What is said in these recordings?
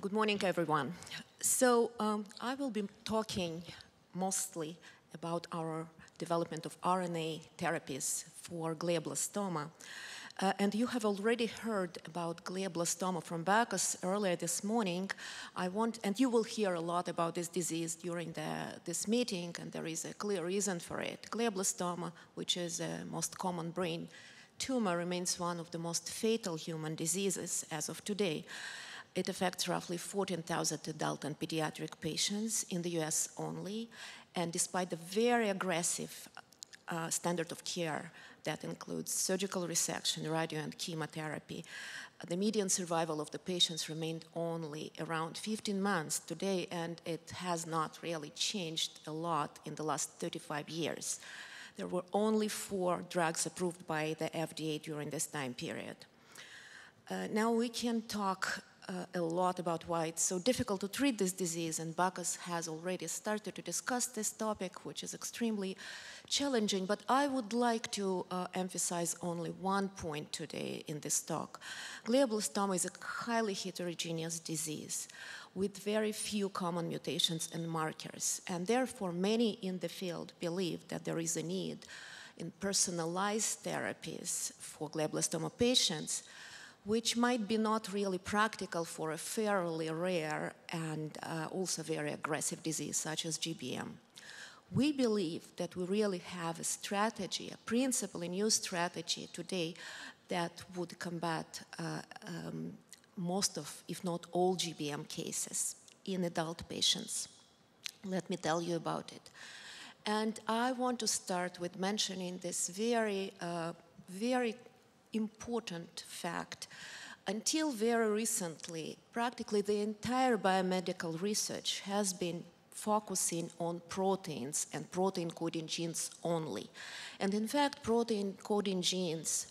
Good morning, everyone. So um, I will be talking mostly about our development of RNA therapies for glioblastoma. Uh, and you have already heard about glioblastoma from Bacchus earlier this morning. I want, and you will hear a lot about this disease during the, this meeting, and there is a clear reason for it. Glioblastoma, which is the most common brain tumor, remains one of the most fatal human diseases as of today. It affects roughly 14,000 adult and pediatric patients in the US only, and despite the very aggressive uh, standard of care that includes surgical resection, radio, and chemotherapy. The median survival of the patients remained only around 15 months today, and it has not really changed a lot in the last 35 years. There were only four drugs approved by the FDA during this time period. Uh, now we can talk uh, a lot about why it's so difficult to treat this disease, and Bacchus has already started to discuss this topic, which is extremely challenging. But I would like to uh, emphasize only one point today in this talk. Glioblastoma is a highly heterogeneous disease with very few common mutations and markers, and therefore many in the field believe that there is a need in personalized therapies for glioblastoma patients which might be not really practical for a fairly rare and uh, also very aggressive disease such as GBM. We believe that we really have a strategy, a principle, a new strategy today that would combat uh, um, most of, if not all, GBM cases in adult patients. Let me tell you about it. And I want to start with mentioning this very, uh, very important fact. Until very recently, practically the entire biomedical research has been focusing on proteins and protein coding genes only. And in fact, protein coding genes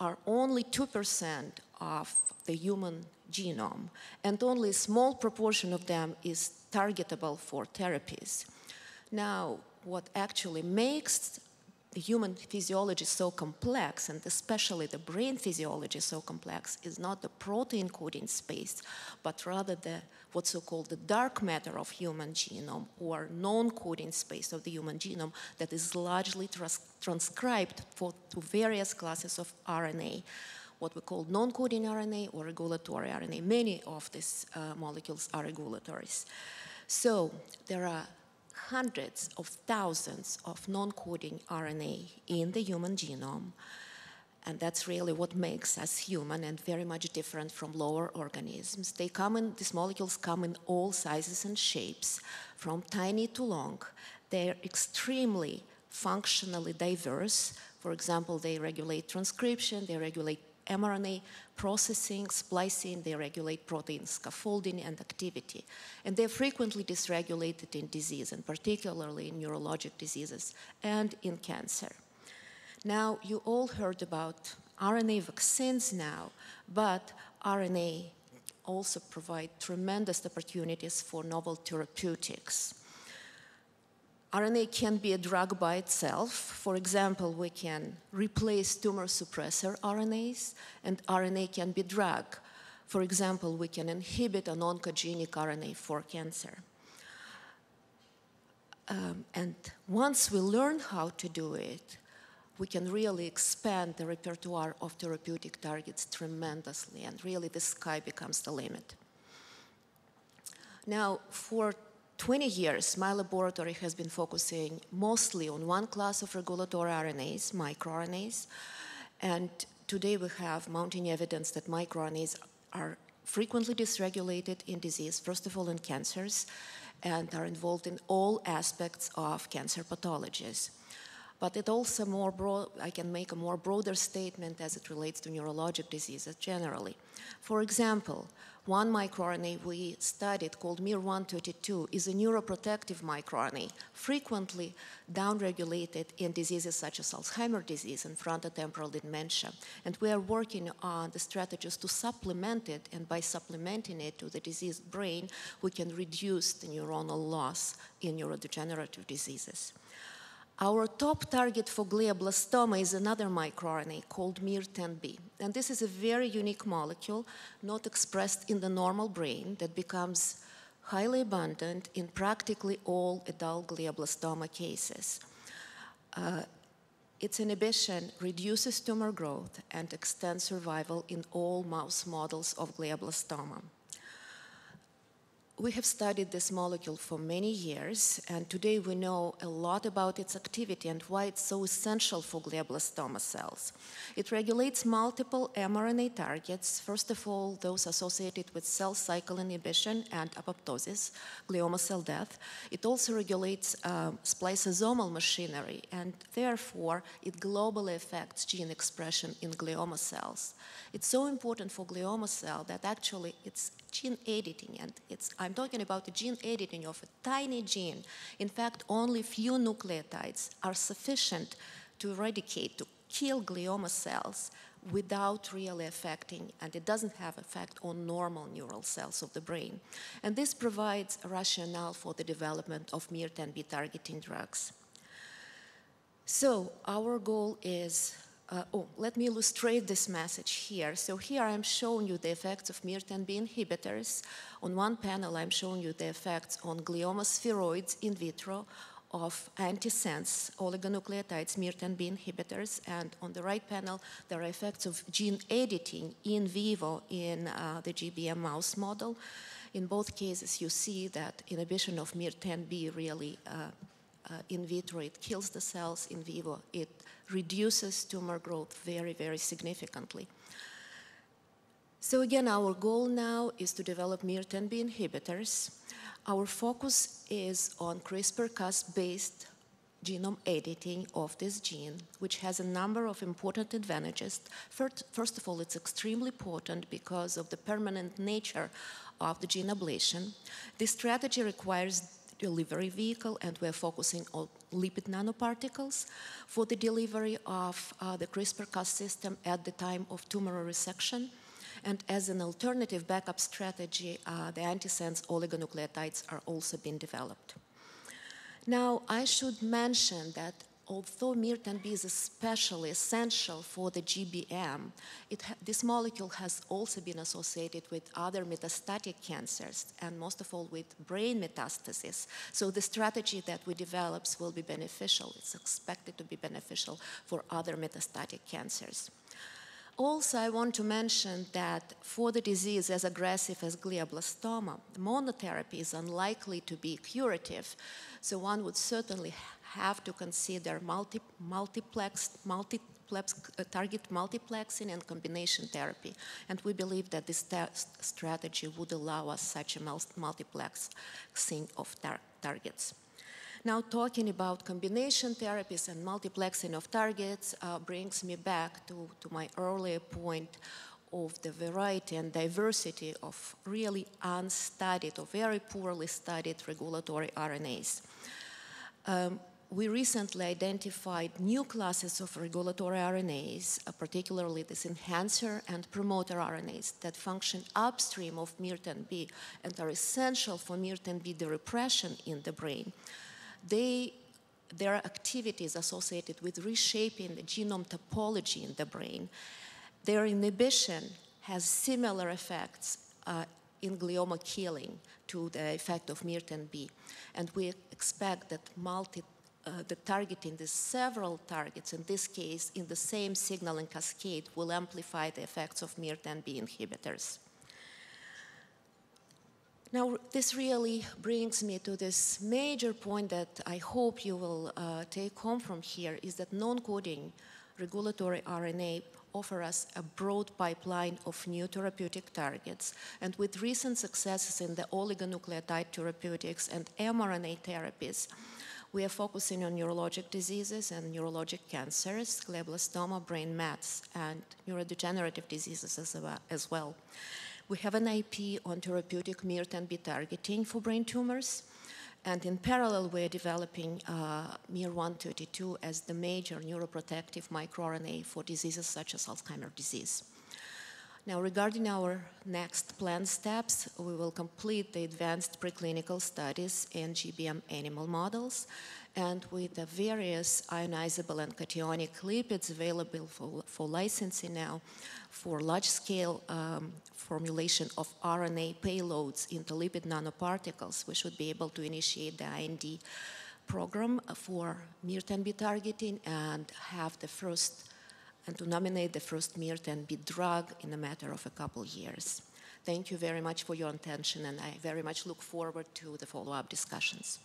are only 2% of the human genome, and only a small proportion of them is targetable for therapies. Now, what actually makes the human physiology is so complex, and especially the brain physiology is so complex, is not the protein coding space, but rather the what's so-called the dark matter of human genome or non-coding space of the human genome that is largely trans transcribed for, to various classes of RNA, what we call non-coding RNA or regulatory RNA. Many of these uh, molecules are regulatories. So there are hundreds of thousands of non-coding RNA in the human genome. And that's really what makes us human and very much different from lower organisms. They come in, these molecules come in all sizes and shapes, from tiny to long. They're extremely functionally diverse. For example, they regulate transcription, they regulate mRNA processing, splicing, they regulate protein scaffolding and activity. And they're frequently dysregulated in disease, and particularly in neurologic diseases and in cancer. Now, you all heard about RNA vaccines now, but RNA also provide tremendous opportunities for novel therapeutics. RNA can be a drug by itself. For example, we can replace tumor suppressor RNAs, and RNA can be drug. For example, we can inhibit an oncogenic RNA for cancer. Um, and once we learn how to do it, we can really expand the repertoire of therapeutic targets tremendously, and really the sky becomes the limit. Now, for 20 years, my laboratory has been focusing mostly on one class of regulatory RNAs, microRNAs, and today we have mounting evidence that microRNAs are frequently dysregulated in disease, first of all in cancers, and are involved in all aspects of cancer pathologies. But it also more broad, I can make a more broader statement as it relates to neurologic diseases generally. For example, one microRNA we studied called miR-132 is a neuroprotective microRNA, frequently downregulated in diseases such as Alzheimer's disease and frontotemporal dementia. And we are working on the strategies to supplement it, and by supplementing it to the diseased brain, we can reduce the neuronal loss in neurodegenerative diseases. Our top target for glioblastoma is another microRNA called miR10B. And this is a very unique molecule, not expressed in the normal brain, that becomes highly abundant in practically all adult glioblastoma cases. Uh, its inhibition reduces tumor growth and extends survival in all mouse models of glioblastoma. We have studied this molecule for many years, and today we know a lot about its activity and why it's so essential for glioblastoma cells. It regulates multiple mRNA targets, first of all, those associated with cell cycle inhibition and apoptosis, glioma cell death. It also regulates uh, spliceosomal machinery, and therefore it globally affects gene expression in glioma cells. It's so important for glioma cell that actually it's gene editing, and it's, I'm talking about the gene editing of a tiny gene. In fact, only few nucleotides are sufficient to eradicate, to kill glioma cells without really affecting, and it doesn't have effect on normal neural cells of the brain. And this provides a rationale for the development of MIR10B targeting drugs. So our goal is uh, oh, let me illustrate this message here. So here I'm showing you the effects of MIR10B inhibitors. On one panel, I'm showing you the effects on glioma spheroids in vitro of antisense oligonucleotides, MIR10B inhibitors, and on the right panel, there are effects of gene editing in vivo in uh, the GBM mouse model. In both cases, you see that inhibition of MIR10B really uh, Uh, in vitro, it kills the cells, in vivo, it reduces tumor growth very, very significantly. So again, our goal now is to develop MIR10B inhibitors. Our focus is on CRISPR-Cas-based genome editing of this gene, which has a number of important advantages. First, first, of all, it's extremely potent because of the permanent nature of the gene ablation. This strategy requires delivery vehicle, and we're focusing on lipid nanoparticles for the delivery of uh, the CRISPR-Cas system at the time of tumor resection. And as an alternative backup strategy, uh, the antisense oligonucleotides are also being developed. Now, I should mention that although MIR10B is especially essential for the GBM, this molecule has also been associated with other metastatic cancers, and most of all with brain metastasis. So the strategy that we develop will be beneficial. It's expected to be beneficial for other metastatic cancers. Also, I want to mention that for the disease as aggressive as glioblastoma, monotherapy is unlikely to be curative. So one would certainly have to consider multi, multiplex, multiplex uh, target multiplexing and combination therapy. And we believe that this strategy would allow us such a multiplexing of tar targets. Now, talking about combination therapies and multiplexing of targets uh, brings me back to, to my earlier point of the variety and diversity of really unstudied or very poorly studied regulatory RNAs. Um, we recently identified new classes of regulatory RNAs, uh, particularly this enhancer and promoter RNAs that function upstream of MIR10B and are essential for MIR10B the repression in the brain. They, their activities associated with reshaping the genome topology in the brain. Their inhibition has similar effects uh, in glioma killing to the effect of MIR10B. And we expect that multi uh, the targeting the several targets, in this case, in the same signaling cascade, will amplify the effects of MIR10B inhibitors. Now, this really brings me to this major point that I hope you will uh, take home from here is that non-coding regulatory RNA offer us a broad pipeline of new therapeutic targets. And with recent successes in the oligonucleotide therapeutics and mRNA therapies, we are focusing on neurologic diseases and neurologic cancers, glioblastoma, brain mets, and neurodegenerative diseases as well. We have an IP on therapeutic MIR10B targeting for brain tumors. And in parallel, we're developing uh, MIR132 as the major neuroprotective microRNA for diseases such as Alzheimer's disease. Now, regarding our next planned steps, we will complete the advanced preclinical studies in GBM animal models, and with the various ionizable and cationic lipids available for, for licensing now for large-scale um, formulation of RNA payloads into lipid nanoparticles, we should be able to initiate the IND program for MIR10B targeting and have the first and to nominate the first MIR10B drug in a matter of a couple years. Thank you very much for your attention, and I very much look forward to the follow-up discussions.